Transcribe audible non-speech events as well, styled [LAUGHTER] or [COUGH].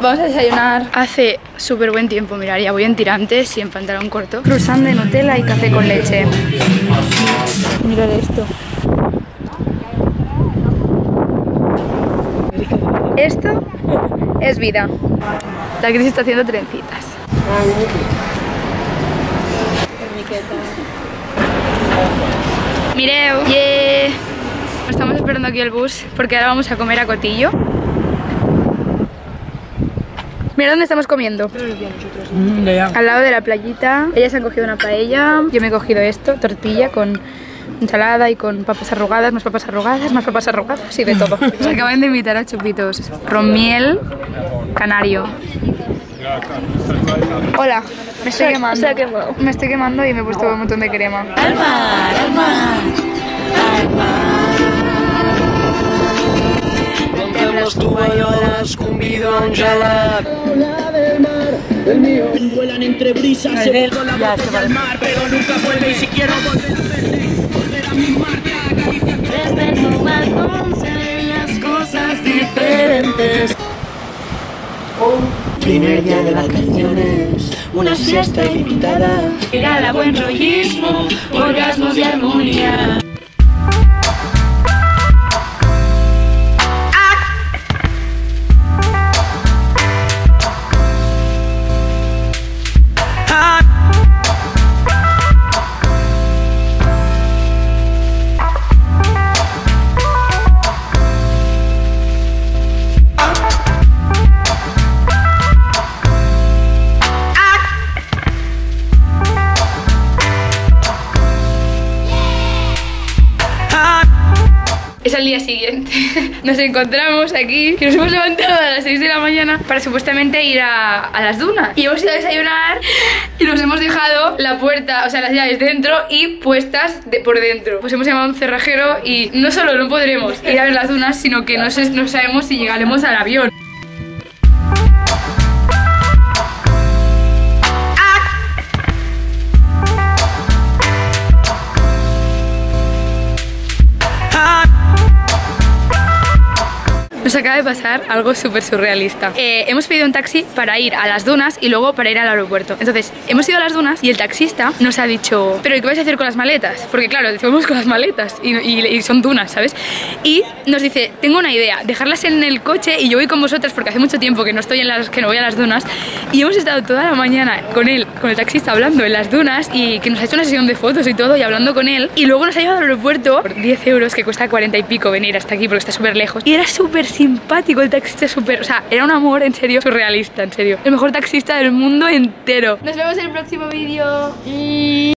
Vamos a desayunar. Hace súper buen tiempo, mirar, ya voy en tirantes y en pantalón corto. Croissant de Nutella y café con leche. Mirad esto. Esto es vida. La crisis está haciendo trencitas. Mireu, yeah. Esperando aquí el bus porque ahora vamos a comer a Cotillo. Mira dónde estamos comiendo. Al lado de la playita. Ellas han cogido una paella. Yo me he cogido esto, tortilla con ensalada y con papas arrugadas, más papas arrugadas, más papas arrugadas y de todo. [LAUGHS] Nos acaban de invitar a chupitos. Romiel canario. Hola, me estoy quemando. Me estoy quemando y me he puesto un montón de crema. Entre les tovalloles convido a un gelat. Vuelan entre brisas, se voló la botella al mar, pero nunca vuelve y si quiero volver a verte, volver a mimarte, a acariciarte. Desde tu balcón se ven las cosas diferentes. Primer día de vacaciones, una siesta ilimitada. Regala buen rollismo, orgasmos y armonía. Es al día siguiente. [LAUGHS] Nos encontramos aquí, que nos hemos levantado a las 6 de la mañana para supuestamente ir a, las dunas. Y hemos ido a desayunar y nos hemos dejado la puerta, o sea, las llaves dentro y puestas de, por dentro. Pues hemos llamado a un cerrajero y no solo no podremos ir a ver las dunas, sino que no, sé- no sabemos si llegaremos al avión. Nos acaba de pasar algo súper surrealista. Eh, hemos pedido un taxi para ir a las dunas y luego para ir al aeropuerto. Entonces, hemos ido a las dunas y el taxista nos ha dicho, ¿pero ¿y qué vais a hacer con las maletas? Porque claro, decimos con las maletas y, y- y son dunas, ¿sabes? Y nos dice, tengo una idea, dejarlas en el coche y yo voy con vosotras porque hace mucho tiempo que no estoy en las, que no voy a las dunas. Y hemos estado toda la mañana con él, con el taxista, hablando en las dunas y que nos ha hecho una sesión de fotos y todo y hablando con él. Y luego nos ha llevado al aeropuerto por 10 euros, que cuesta 40 y pico venir hasta aquí porque está súper lejos. Y era súper simpático el taxista, súper... O sea, era un amor, en serio, surrealista, en serio. El mejor taxista del mundo entero. Nos vemos en el próximo vídeo.